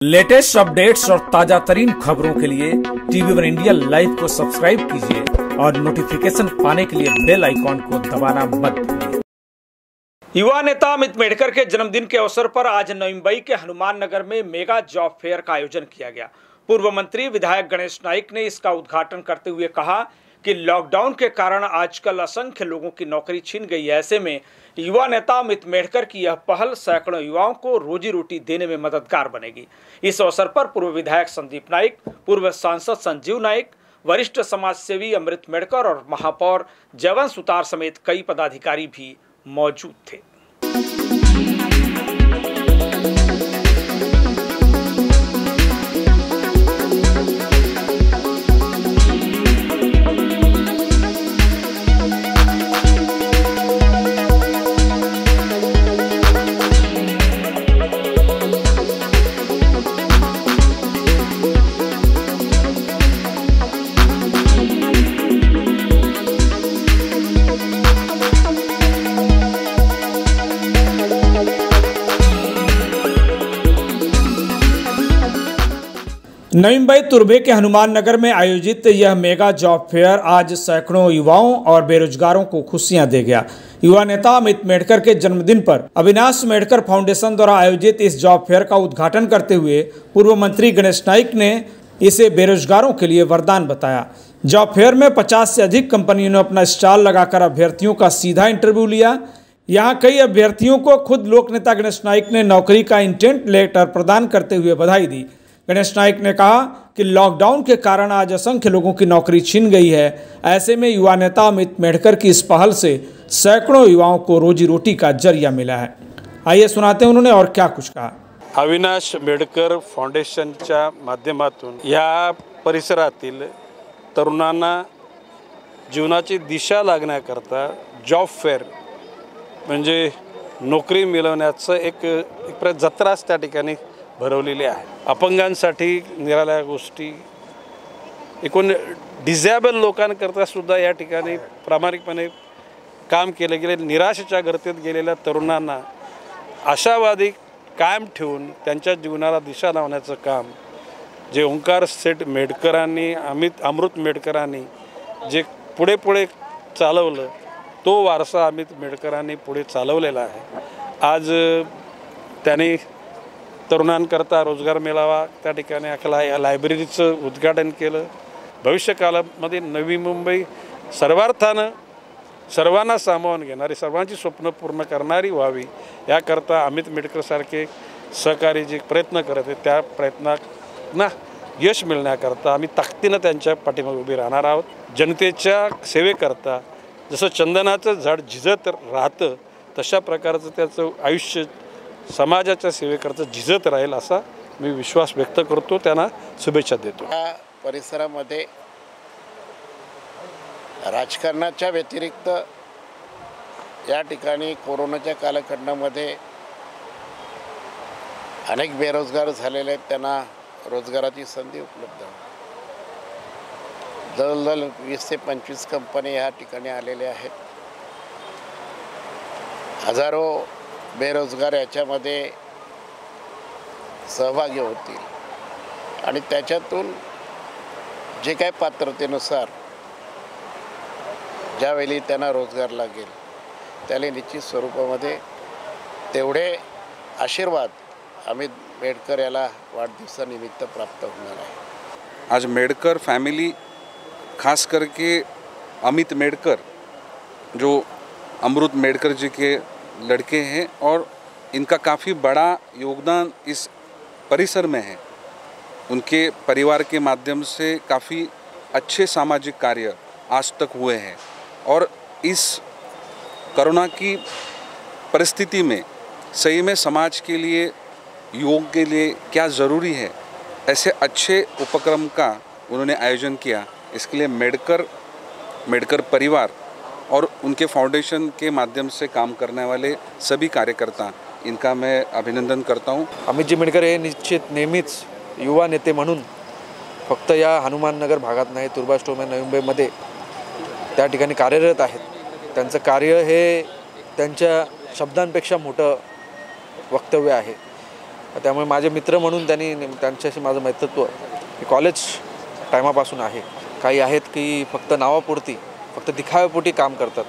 Latest updates और ताज़ा तरीन खबरों के लिए टीवी वन इंडिया लाइव को सब्सक्राइब कीजिए और नोटिफिकेशन पाने के लिए बेल आइकॉन को दबाना मत युवा नेता अमित मेडकर के जन्मदिन के अवसर पर आज नवी मुंबई के हनुमान नगर में मेगा जॉब फेयर का आयोजन किया गया। पूर्व मंत्री विधायक गणेश नाइक ने इसका उद्घाटन करते हुए कहा कि लॉकडाउन के कारण आजकल असंख्य लोगों की नौकरी छीन गई है। ऐसे में युवा नेता अमित मेडकर की यह पहल सैकड़ों युवाओं को रोजी रोटी देने में मददगार बनेगी। इस अवसर पर पूर्व विधायक संदीप नाइक, पूर्व सांसद संजीव नाइक, वरिष्ठ समाज सेवी अमृत मेडकर और महापौर जयवंत सुतार समेत कई पदाधिकारी भी मौजूद थे। नवी मुंबई तुर्बे के हनुमान नगर में आयोजित यह मेगा जॉब फेयर आज सैकड़ों युवाओं और बेरोजगारों को खुशियाँ दे गया। युवा नेता अमित मेडकर के जन्मदिन पर अविनाश मेडकर फाउंडेशन द्वारा आयोजित इस जॉब फेयर का उद्घाटन करते हुए पूर्व मंत्री गणेश नाइक ने इसे बेरोजगारों के लिए वरदान बताया। जॉब फेयर में 50 से अधिक कंपनियों ने अपना स्टॉल लगाकर अभ्यर्थियों का सीधा इंटरव्यू लिया। यहाँ कई अभ्यर्थियों को खुद लोक नेता गणेश नाइक ने नौकरी का इंटेंट लेटर प्रदान करते हुए बधाई दी। गणेश नाइक ने कहा कि लॉकडाउन के कारण आज असंख्य लोगों की नौकरी छीन गई है। ऐसे में युवा नेता अमित मेढ़कर की इस पहल से सैकड़ों युवाओं को रोजी रोटी का ज़रिया मिला है। आइए सुनाते हैं उन्होंने और क्या कुछ कहा। अविनाश मेडकर फाउंडेशनच्या माध्यमातून या परिसरातील तरुणांना जीवनाची दिशा लागण्याकरता जॉब फेअर म्हणजे नोकरी मिळवण्याचं एक एक जत्राच ठिकाणी भरवलेली आहे. अपंगांसाठी निराळ्या गोष्टी. एकूण डिझॅबल लोकांकरता सुद्धा या ठिकाणी प्रामाणिकपणे काम केले गेले. निराशेच्या गर्तेत गेलेल्या तरुणांना आशावादी कायम ठेवून त्यांच्या जीवनाला दिशा लावण्याचं काम. जे ओंकार सेठ मेडकरांनी अमित अमृत मेडकरांनी जे पुढे पुढे चालवलं तो वारसा अमित मेडकरांनी पुढे चालवलेला आहे. आज त्यांनी तरुणांकरता रोजगार मिळावा त्या ठिकाणी अखला या लायब्ररीचं उद्घाटन केलं. भविष्यकालामध्ये नवी मुंबई सर्वार्थानं सर्वांना सामावून घेणारी सर्वांची स्वप्न पूर्ण करणारी व्हावी याकरता अमित मेडकरसारखे सहकारी जे प्रयत्न करत आहेत त्या प्रयत्नांना यश मिळण्याकरता आम्ही ताकदीनं त्यांच्या पाठीमागे उभी राहणार आहोत. जनतेच्या सेवेकरता जसं चंदनाचं झाड झिजत राहतं तशा प्रकारचं त्याचं आयुष्य समाजाच्या सेवेकरता झिजत राहील असा मी विश्वास व्यक्त करतो त्यांना शुभेच्छा देतो. या परिसरामध्ये राजकारणाच्या व्यतिरिक्त या ठिकाणी कोरोनाच्या कालखंडामध्ये अनेक बेरोजगार झालेले आहेत त्यांना रोजगाराची संधी उपलब्ध जवळजवळ वीस ते पंचवीस कंपन्या या ठिकाणी आलेल्या आहेत. हजारो बेरोजगार याच्यामध्ये सहभागी होतील. आणि त्याच्यातून जे काय पात्रतेनुसार ज्यावेळी त्यांना रोजगार लागेल त्याला निश्चित स्वरूपामध्ये तेवढे आशीर्वाद अमित मेडकर याला वाढदिवसानिमित्त प्राप्त होणार आहे. आज मेडकर फॅमिली खास करके अमित मेडकर जो अमृत मेडकर जी के लड़के हैं और इनका काफ़ी बड़ा योगदान इस परिसर में है। उनके परिवार के माध्यम से काफ़ी अच्छे सामाजिक कार्य आज तक हुए हैं और इस कोरोना की परिस्थिति में सही में समाज के लिए, योग के लिए क्या ज़रूरी है, ऐसे अच्छे उपक्रम का उन्होंने आयोजन किया। इसके लिए मेडकर मेडकर परिवार और उनके फाउंडेशन के माध्यम से काम करने वाले सभी कार्यकर्ता इनका मैं अभिनंदन करता हूँ। अमितजी मेडकर हे निश्चित नेहमीच युवा नेते म्हणून फक्त या हनुमाननगर भागात नाही तुर्बा स्टोम नवी मुंबईमध्ये त्या ठिकाणी कार्यरत आहेत. त्यांचं कार्य हे त्यांच्या शब्दांपेक्षा मोठं वक्तव्य आहे. त्यामुळे माझे मित्र म्हणून त्यांनी त्यांच्याशी माझं मैत्रत्व कॉलेज टायमापासून आहे. काही आहेत की फक्त नावापुरती. फक्त दिखाव्यापोटी काम करतात.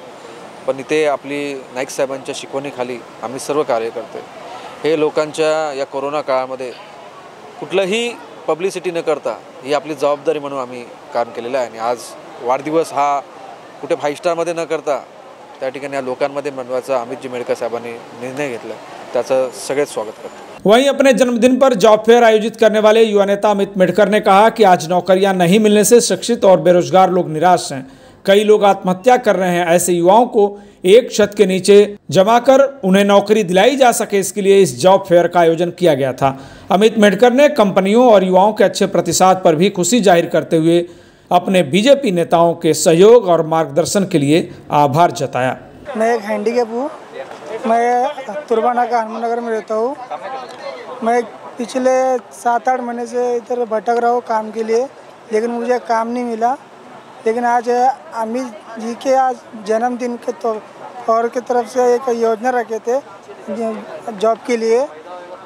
पण इथे आपली नाईक साहेबांच्या शिकवणीखाली आम्ही सर्व कार्य करतो हे लोकांच्या या कोरोना काळामध्ये कुठलंही पब्लिसिटी न करता ही आपली जबाबदारी म्हणून आम्ही काम केलेलं आहे. आणि आज वाढदिवस हा कुठे फाईव्ह स्टारमध्ये न करता त्या ठिकाणी या लोकांमध्ये मनवायचा अमितजी मेडकर साहेबांनी निर्णय घेतला. त्याचं सगळेच स्वागत करतो. वहीं अपने जन्मदिन पर जॉब फेयर आयोजित करने वाले युवा नेता अमित मेडकर ने कहा कि आज नौकरियां नहीं मिलने से शिक्षित और बेरोजगार लोग निराश हैं। कई लोग आत्महत्या कर रहे हैं। ऐसे युवाओं को एक छत के नीचे जमा कर उन्हें नौकरी दिलाई जा सके, इसके लिए इस जॉब फेयर का आयोजन किया गया था। अमित मेडकर ने कंपनियों और युवाओं के अच्छे प्रतिसाद पर भी खुशी ज़ाहिर करते हुए अपने बीजेपी नेताओं के सहयोग और मार्गदर्शन के लिए आभार जताया। मैं एक हैंडीकैप हूँ। मैं तुरबाना का हनुमान नगर में रहता हूँ। मैं पिछले सात आठ महीने से इधर भटक रहा हूँ काम के लिए, लेकिन मुझे काम नहीं मिला। लेकिन आज अमित जी के आज जन्मदिन के तो और की तरफ़ से एक योजना रखे थे जॉब के लिए।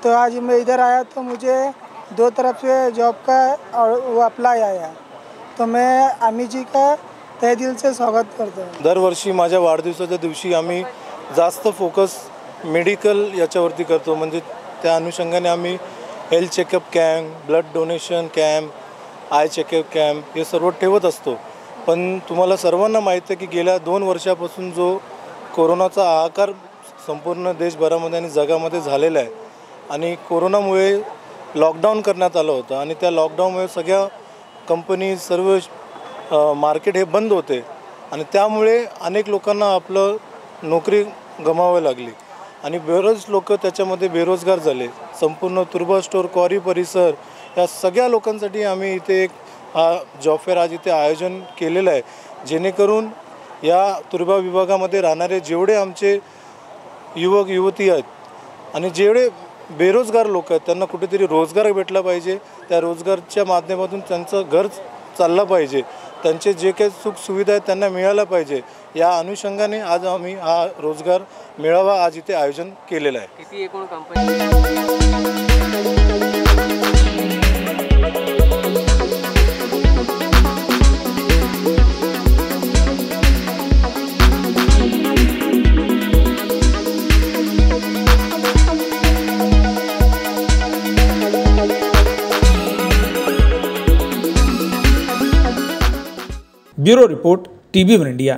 तो आज मैं इधर आया तो मुझे दो तरफ़ से जॉब का और वो अप्लाई आया। तो मैं अमित जी का तहे दिल से स्वागत करता दरवर्षी माझ्या वाढदिवसाच्या दिवशी आम्ही जास्त फोकस मेडिकल याच्यावरती करतो. म्हणजे त्या अनुषंगाने आम्ही health checkup camp blood donation camp eye checkup camp हे सर्व ठेवत पण तुम्हाला सर्वांना माहीत आहे की गेल्या दोन वर्षापासून जो कोरोनाचा आकार संपूर्ण देशभरामध्ये आणि जगामध्ये झालेला आहे आणि कोरोनामुळे लॉकडाऊन करण्यात आलं होतं आणि त्या लॉकडाऊनमुळे सगळ्या कंपनी सर्व मार्केट हे बंद होते आणि त्यामुळे अनेक लोकांना आपलं नोकरी गमावं लागली आणि बरेच लोक त्याच्यामध्ये बेरोजगार झाले. संपूर्ण तुर्बा स्टोअर क्वारी परिसर या सगळ्या लोकांसाठी आम्ही इथे एक हा जॉब फेअर आज इथे आयोजन केलेलं आहे. जेणेकरून या तुर्भा विभागामध्ये राहणारे जेवढे आमचे युवक युवती आहेत आणि जेवढे बेरोजगार लोक आहेत त्यांना कुठेतरी रोजगार भेटला पाहिजे. त्या रोजगारच्या माध्यमातून त्यांचं घर चाललं पाहिजे. त्यांचे जे काही सुखसुविधा आहेत त्यांना मिळायला पाहिजे. या अनुषंगाने आज आम्ही हा रोजगार मेळावा आज इथे आयोजन केलेला आहे. किती एकूण company bureau report TV one India.